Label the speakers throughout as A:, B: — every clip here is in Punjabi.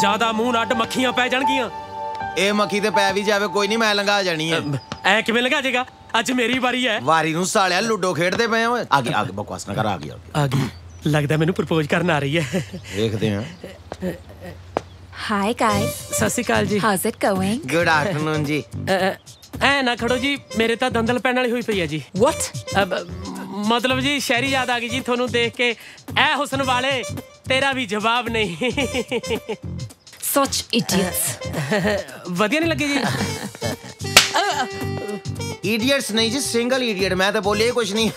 A: ਜ਼ਿਆਦਾ ਮੂੰਹ ਨਾਲ ਮੱਖੀਆਂ ਪੈ ਜਾਣਗੀਆਂ।
B: ਇਹ ਮੱਖੀ ਤੇ ਪੈ ਵੀ ਜਾਵੇ ਕੋਈ ਨਹੀਂ ਮੈਂ ਲੰਘਾ ਜਾਣੀ ਹੈ
A: ਐ ਕਿਵੇਂ ਲਗਾ ਜਾਏਗਾ? ਅੱਜ ਮੇਰੀ ਵਾਰੀ ਹੈ
B: ਵਾਰੀ ਨੂੰ ਸਾਲਿਆ ਲੁੱਡੋ ਖੇਡਦੇ ਪਏ ਓਏ। ਆਗੇ ਆਗੇ ਬਕਵਾਸ ਨਾ ਕਰ ਆ ਗਿਆ
A: ਆ ਗਈ। ਲੱਗਦਾ ਮੈਨੂੰ ਪ੍ਰਪੋਜ਼ ਕਰਨ ਆ ਰਹੀ ਹੈ
B: ਦੇਖਦੇ ਹਾਂ
C: Hi, guys.
A: ਸਤਿ ਸ਼੍ਰੀ ਅਕਾਲ ਜੀ
C: How's it going?
B: Good afternoon ਜੀ
A: ਅ, ਅ, ਐ ਨਾ ਖੜੋ ਜੀ ਮੇਰੇ ਤਾਂ ਦੰਦਲ ਪੈਣ ਵਾਲੀ ਹੋਈ ਪਈ ਹੈ ਜੀ
C: What?
A: ਅਬ, ਮਤਲਬ ਜੀ ਸ਼ਹਿਰੀ ਯਾਦ ਆ ਗਈ ਜੀ ਤੁਹਾਨੂੰ ਦੇਖ ਕੇ ਐ ਹੁਸਨ ਵਾਲੇ ਤੇਰਾ ਵੀ ਜਵਾਬ ਨਹੀਂ
C: Such idiots.
A: ਵਧੀਆ ਨਹੀਂ ਲੱਗੀ ਜੀ
B: ਇਡੀਅਟਸ ਨਹੀਂ ਜੀ ਸਿੰਗਲ ਇਡੀਅਟ ਮੈਂ ਤਾਂ ਬੋਲਿਆ ਹੀ ਕੁਛ ਨਹੀਂ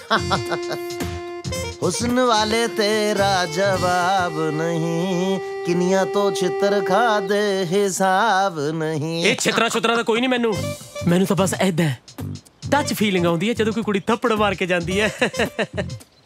B: ਹੁਸਨ ਵਾਲੇ ਤੇਰਾ ਜਵਾਬ ਨਹੀਂ ਕਿੰਨੀਆਂ ਤੋਂ ਛਿੱਤਰ ਖਾਦੇ ਹਿਸਾਬ ਨਹੀਂ।
A: ਇਹ ਛਿਤਰਾ ਛੁਤਰਾ ਦਾ ਕੋਈ ਨਹੀਂ ਮੈਨੂੰ। ਮੈਨੂੰ ਤਾਂ ਬਸ ਐਦਾਂ ਟੱਚ ਫੀਲਿੰਗ ਆਉਂਦੀ ਹੈ ਜਦੋਂ ਕੋਈ ਕੁੜੀ ਥੱਪੜ ਮਾਰ ਕੇ ਜਾਂਦੀ ਹੈ।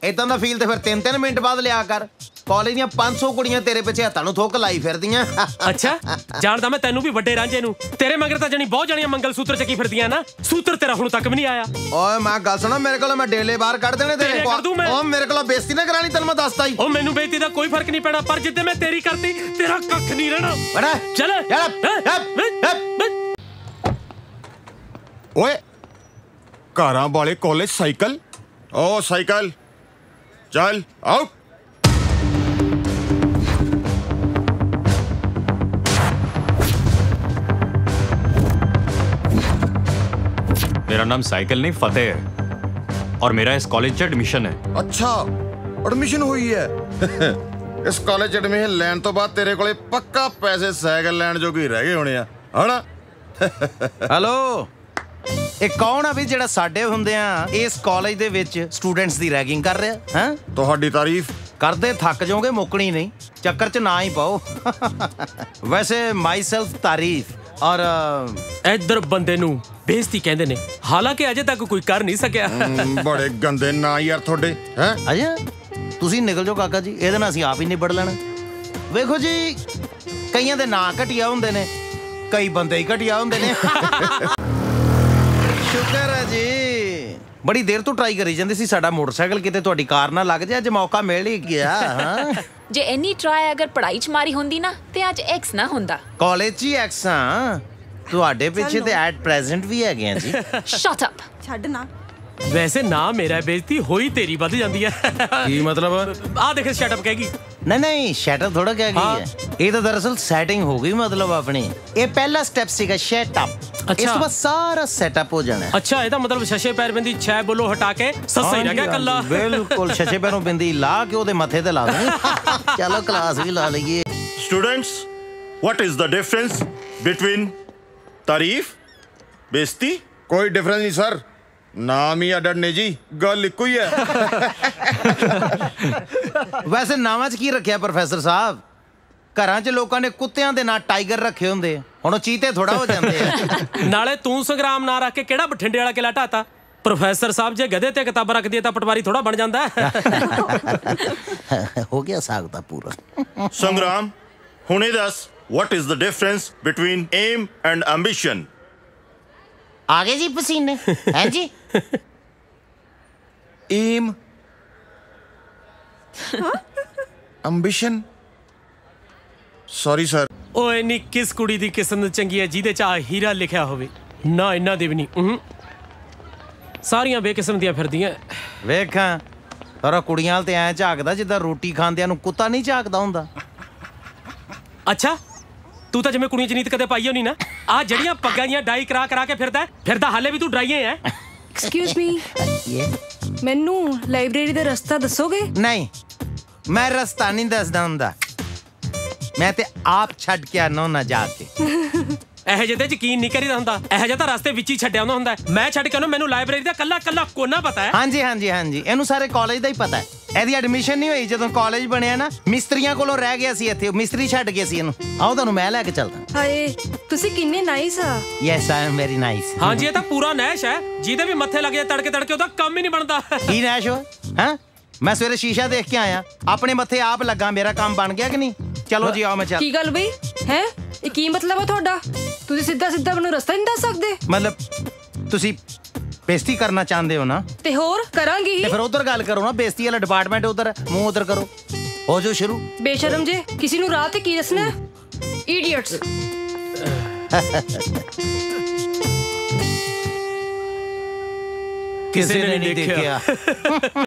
B: ਇਦਾਂ ਦਾ ਫੀਲ ਤੇ ਫਿਰ 3-3 ਮਿੰਟ ਬਾਅਦ ਲਿਆ ਕਰ। ਕਾਲਜ ਦੀਆਂ 500 ਕੁੜੀਆਂ ਤੇਰੇ ਪਿੱਛੇ ਹੱਥਾਂ ਨੂੰ ਥੁੱਕ ਲਾਈ ਫਿਰਦੀਆਂ।
A: ਅੱਛਾ ਜਾਣਦਾ ਮੈਂ ਤੈਨੂੰ ਵੀ ਵੱਡੇ ਰਾਂਝੇ ਨੂੰ। ਤੇਰੇ ਮਗਰ ਤਾਂ ਜਣੀ ਬਹੁਤ ਜਣੀਆਂ ਮੰਗਲ ਸੂਤਰ ਚੱਕੀ ਫਿਰਦੀਆਂ ਨਾ। ਸੂਤਰ ਤੇਰਾ ਹੁਣ ਤੱਕ ਵੀ ਨਹੀਂ ਆਇਆ।
B: ਓਏ ਮੈਂ ਗੱਲ ਸੁਣਾ ਮੇਰੇ ਕੋਲ ਮੈਂ ਡੇਲੇ ਬਾਹਰ ਕੱਢ ਦੇਣੇ ਤੇਰੇ
A: ਮੈਂ।
B: ਓ ਮੇਰੇ ਕੋਲ ਬੇਇੱਜ਼ਤੀ ਨਾ ਕਰਾਣੀ ਤੈਨੂੰ ਮੈਂ ਦੱਸਦਾ ਹੀ।
A: ਉਹ ਮੈਨੂੰ ਬੇਇੱਜ਼ਤੀ ਦਾ ਕੋਈ ਫ਼ਰਕ ਨਹੀਂ ਪੈਣਾ ਪਰ ਜਿੱਦੇ ਮੈਂ ਤੇਰੀ ਕਰਤੀ ਤੇਰਾ ਕੱਖ ਨਹੀਂ ਰਹਿਣਾ।
B: ਬੜਾ।
A: ਚੱਲ?
D: ਓਏ ਘਰਾਂ ਵਾਲੇ ਕਾਲਜ ਸਾਈਕਲ? ਓ ਸਾਈਕਲ। ਚੱਲ ਆਉ
E: मेरा नाम साइकिल नहीं फतेह है और मेरा इस कॉलेज ਚ ਐਡਮਿਸ਼ਨ ਹੈ
D: ਅੱਛਾ ਐਡਮਿਸ਼ਨ ਹੋਈ ਹੈ ਇਸ ਕਾਲਜ ਐਡਮਿਸ਼ਨ ਲੈਣ ਤੋਂ ਬਾਅਦ ਤੇਰੇ ਕੋਲੇ ਪੱਕਾ ਪੈਸੇ ਸਾਈਕਲ ਲੈਣ ਜੋਗੇ ਹੀ ਰਹਿ ਗਏ ਹੋਣੇ ਆ ਹਨਾ
B: ਹੈਲੋ ਇਹ ਕੌਣ ਆ ਵੀ ਜਿਹੜਾ ਸਾਡੇ ਹੁੰਦੇ ਆ ਇਸ ਕਾਲਜ ਦੇ ਵਿੱਚ ਸਟੂਡੈਂਟਸ ਦੀ ਰੈਗਿੰਗ ਕਰ ਰਿਹਾ ਹੈ
D: ਤੁਹਾਡੀ ਤਾਰੀਫ
B: ਕਰਦੇ ਥੱਕ ਜਾਓਗੇ ਮੁੱਕਣੀ ਨਹੀਂ ਚੱਕਰ 'ਚ ਨਾ ਹੀ ਪਾਓ ਵੈਸੇ ਮਾਈ ਸੈਲਫ ਤਾਰੀਫ ਔਰ
A: ਇੱਧਰ ਬੰਦੇ ਨੂੰ ਬੇਇੱਜ਼ਤੀ ਕਹਿੰਦੇ ਨੇ। ਹਾਲਾਂਕਿ ਅਜੇ ਤੱਕ ਕੋਈ ਕਰ ਨਹੀਂ ਸਕਿਆ।
D: ਬੜੇ ਗੰਦੇ ਨਾਂ ਯਾਰ ਤੁਹਾਡੇ ਹੈ?
B: ਅਜੇ ਤੁਸੀਂ ਨਿਕਲ ਜਾਓ ਕਾਕਾ ਜੀ ਇਹਦੇ ਨਾਲ ਅਸੀਂ ਆਪ ਹੀ ਨਿਬੜ ਲੈਣਾ। ਵੇਖੋ ਜੀ ਕਈਆਂ ਦੇ ਨਾਂ ਘਟੀਆ ਹੁੰਦੇ ਨੇ ਕਈ ਬੰਦੇ ਹੀ ਘਟੀਆ ਹੁੰਦੇ ਨੇ। ਸ਼ੁਕਰ ਹੈ ਜੀ। ਬੜੀ ਦੇਰ ਤੋਂ ਟਰਾਈ ਕਰੀ ਜਾਂਦੇ ਸੀ ਸਾਡਾ ਮੋਟਰਸਾਈਕਲ ਕਿਤੇ ਤੁਹਾਡੀ ਕਾਰ ਨਾਲ ਲੱਗ ਜਾ ਅੱਜ ਮੌਕਾ ਮਿਲ ਹੀ ਗਿਆ ਹਾਂ।
C: ਜੇ ਇੰਨੀ ਟਰਾਈ ਅਗਰ ਪੜਾਈ ਚ ਮਾਰੀ ਹੁੰਦੀ ਨਾ ਤੇ ਅੱਜ ਐਕਸ ਨਾ ਹੁੰਦਾ।
B: ਕਾਲਜ 'ਚ ਹੀ ਐਕਸਾਂ ਤੁਹਾਡੇ ਪਿੱਛੇ ਤੇ ਐਟ ਪ੍ਰੈਜ਼ੈਂਟ ਵੀ ਹੈਗੇ ਆ ਜੀ।
C: ਸ਼ਟ ਅਪ
F: ਛੱਡ ਨਾ।
A: ਵੈਸੇ ਨਾ ਮੇਰਾ ਬੇਇੱਜ਼ਤੀ ਹੋਈ ਤੇਰੀ ਵੱਧ ਜਾਂਦੀ ਹੈ
B: ਕੀ ਮਤਲਬ?
A: ਆਹ ਦੇਖ ਸ਼ਟਅਪ ਕਹੇਗੀ
B: ਨਹੀਂ ਨਹੀਂ ਸ਼ਟਅਪ ਥੋੜਾ ਕਹਿ ਗਈ ਹੈ। ਇਹ ਤਾਂ ਦਰਅਸਲ ਸੈਟਿੰਗ ਹੋ ਗਈ ਮਤਲਬ ਆਪਣੀ। ਇਹ ਪਹਿਲਾ ਸਟੈਪ ਸੀਗਾ ਸ਼ਟਅਪ ਇਸ
A: ਅੱਛਾ।
B: ਤੋਂ ਬਾਅਦ ਸਾਰਾ ਸੈਟਅਪ ਹੋ ਜਾਣਾ ਹੈ।
A: ਅੱਛਾ ਇਹਦਾ ਮਤਲਬ ਸ਼ਸ਼ੇ ਪੈਰ ਬੰਦੀ ਛੇ ਬੋਲੋ ਹਟਾ ਕੇ ਸੱਸਾ ਹੀ ਰਹਿ ਗਿਆ
B: ਹਾਂਜੀ,
A: ਕੱਲਾ
B: ਹਾਂਜੀ, ਬਿਲਕੁਲ ਸ਼ਸ਼ੇ ਪੈਰੋਂ ਬਿੰਦੀ ਲਾ ਕੇ ਉਹਦੇ ਮੱਥੇ ਤੇ ਲਾ ਦੇਣੀ ਚਲੋ ਕਲਾਸ ਵੀ ਲਾ ਲਈਏ
D: students what is the difference between तारीफ बेइज्जती कोई डिफरेंस नहीं सर नाम ही अडर ने जी गल इको ही है
B: ਵੈਸੇ ਨਾਵਾਂ 'ਚ ਕੀ ਰੱਖਿਆ ਪ੍ਰੋਫੈਸਰ ਸਾਹਿਬ ਘਰਾਂ 'ਚ ਲੋਕਾਂ ਨੇ ਕੁੱਤਿਆਂ ਦੇ ਨਾਂ ਟਾਈਗਰ ਰੱਖੇ ਹੁੰਦੇ ਆ ਹੁਣ ਉਹ ਚੀਤੇ ਥੋੜਾ ਹੋ ਜਾਂਦੇ ਆ
A: ਨਾਲੇ ਤੂੰ ਸੰਗਰਾਮ ਨਾ ਰੱਖ ਕੇ ਕਿਹੜਾ ਬਠਿੰਡੇ ਵਾਲਾ ਕਿਲਾ ਢਾਤਾ ਪ੍ਰੋਫੈਸਰ ਸਾਹਿਬ ਜੇ ਗਧੇ ਤੇ ਕਿਤਾਬਾਂ ਰੱਖ ਦਈਏ ਤਾਂ ਪਟਵਾਰੀ ਥੋੜਾ ਬਣ ਜਾਂਦਾ ਹੈ।
B: ਹੋ ਗਿਆ ਸਾਗ ਦਾ ਪੂਰਾ
D: संग्राम हुने दस what is the difference between aim and ambition
B: ਆ ਗਏ ਜੀ ਪਸੀਨੇ ਹੈ ਜੀ
D: एम एम्बिशन सॉरी सर
A: ਓਏ ਨੀ ਕਿਸ ਕੁੜੀ ਦੀ ਕਿਸਮਤ ਚੰਗੀ ਹੈ ਜਿਹਦੇ ਚ ਆ ਹੀਰਾ ਲਿਖਿਆ ਹੋਵੇ? ਨਾ ਇਹਨਾਂ ਦੇ ਵੀ ਨਹੀਂ ਉਹੁ। ਸਾਰੀਆਂ ਬੇਕਿਸਮ ਦੀਆਂ ਫਿਰਦੀਆਂ।
B: ਵੇਖਾਂ ਪਰ ਉਹ ਕੁੜੀਆਂ ਵਾਲ ਤੇ ਐ ਝਾਕਦਾ ਜਿੱਦਾਂ ਰੋਟੀ ਖਾਂਦਿਆਂ ਨੂੰ ਕੁੱਤਾ ਨਹੀਂ ਝਾਕਦਾ ਹੁੰਦਾ।
A: ਅੱਛਾ ਤੂੰ ਤਾਂ ਜਿਵੇਂ ਕੁੜੀਆਂ ਚ ਨੀਤ ਕਦੇ ਪਾਈ ਹੋਣੀ ਨਾ ਆ ਜਿਹੜੀਆਂ ਪੱਗਾਂ ਦੀਆਂ ਡਾਈ ਕਰਾ ਕਰਾ ਕੇ ਫਿਰਦਾ ਹੈ, ਫਿਰਦਾ ਹਾਲੇ ਵੀ ਤੂੰ ਡਰਾਈਏ ਐ
F: ਐਕਸਕਿਊਜ਼ ਮੀ ਮੈਨੂੰ ਲਾਇਬ੍ਰੇਰੀ ਦਾ ਰਸਤਾ ਦੱਸੋਗੇ?
B: ਨਹੀਂ ਮੈਂ ਰਸਤਾ ਨਹੀਂ ਦੱਸਦਾ ਹੁੰਦਾ। ਮੈਂ ਤੇ ਆਪ ਛੱਡ ਕੇ ਆਨਾ ਨਾ ਜਾ ਕੇ।
A: ਇਹੋ ਜਿਹੇ ਤੇ ਯਕੀਨ ਨਹੀਂ ਕਰੀਦਾ ਹੁੰਦਾ। ਇਹੋ ਜਿਹਾ ਤਾਂ ਰਸਤੇ ਵਿੱਚ ਹੀ ਛੱਡਿਆ ਹੁੰਦਾ ਹੁੰਦਾ। ਮੈਂ ਛੱਡ ਕੇ ਉਹਨੂੰ ਮੈਨੂੰ ਲਾਇਬ੍ਰੇਰੀ ਦਾ ਕੱਲਾ ਕੱਲਾ ਕੋਨਾ ਪਤਾ ਹੈ।
B: ਹਾਂਜੀ ਹਾਂਜੀ ਹਾਂਜੀ। ਇਹਨੂੰ ਸਾਰੇ ਕਾਲਜ ਦਾ ਹੀ ਪਤਾ ਹੈ। ਇਹਦੀ ਐਡਮਿਸ਼ਨ ਨਹੀਂ ਹੋਈ ਜਦੋਂ ਕਾਲਜ ਬਣਿਆ ਨਾ ਮਿਸਤਰੀਆਂ ਕੋਲੋਂ ਰਹਿ ਗਿਆ ਸੀ ਇੱਥੇ। ਮਿਸਤਰੀ ਛੱਡ ਗਏ ਸੀ ਇਹਨੂੰ। ਆਓ ਤੁਹਾਨੂੰ ਮੈਂ ਲੈ ਕੇ ਚੱਲਦਾ।
F: ਹਾਏ ਤੁਸੀਂ ਕਿੰਨੇ ਨਾਈਸ ਆ।
B: Yes I am very nice
A: ਹਾਂਜੀ ਇਹ ਤਾਂ ਪੂਰਾ ਨੈਸ਼ ਹੈ। ਜਿਹਦੇ ਵੀ ਮੱਥੇ ਲੱਗ ਤੜਕੇ ਤੜਕੇ ਉਹਦਾ ਕੰਮ ਹੀ ਨਹੀਂ ਬਣਦਾ।
B: ਕੀ ਨੈਸ਼ ਹੋ ਹਾਂ? ਮੈਂ ਸਵੇਰੇ ਸ਼ੀਸ਼ਾ ਦੇਖ ਕੇ ਆਇਆ। ਆਪਣੇ ਮੱਥੇ ਆਪ ਲੱਗਾ ਮੇਰਾ ਕੰਮ ਬਣ ਗਿਆ ਕਿ ਨਹੀਂ? ਚਲੋ ਜੀ ਆਓ ਮੈਂ ਚੱਲ
F: ਕੀ ਗੱਲ ਬਈ? ਹੈ? ਇਹ ਕੀ ਮਤਲਬ ਆ ਤੁਹਾਡਾ? ਤੁਸੀਂ ਸਿੱਧਾ ਸਿੱਧਾ ਮੈਨੂੰ ਰਸਤਾ ਨਹੀਂ ਦੱਸ ਸਕਦੇ।
B: ਮਤਲਬ ਤੁਸੀਂ ਬੇਇੱਜ਼ਤੀ ਕਰਨਾ ਚਾਹੁੰਦੇ ਹੋ ਨਾ?
F: ਤੇ ਹੋਰ ਕਰਾਂਗੀ ਹੀ।
B: ਤੇ ਫਿਰ ਉਧਰ ਗੱਲ ਕਰੋ ਨਾ ਬੇਇੱਜ਼ਤੀ ਵਾਲਾ ਡਿਪਾਰਟਮੈਂਟ ਉਧਰ ਮੂੰਹ ਉਧਰ ਕਰੋ। ਹੋ ਜੋ ਸ਼ੁਰੂ।
F: ਬੇਸ਼ਰਮ ਜੇ ਕਿਸੇ ਨੂੰ ਰਾਹ ਤੇ ਕੀ ਦੱਸਣਾ? ਇਡੀਅਟਸ
B: ਕਿਸੇ ਨੇ ਨਹੀਂ ਦੇਖਿਆ।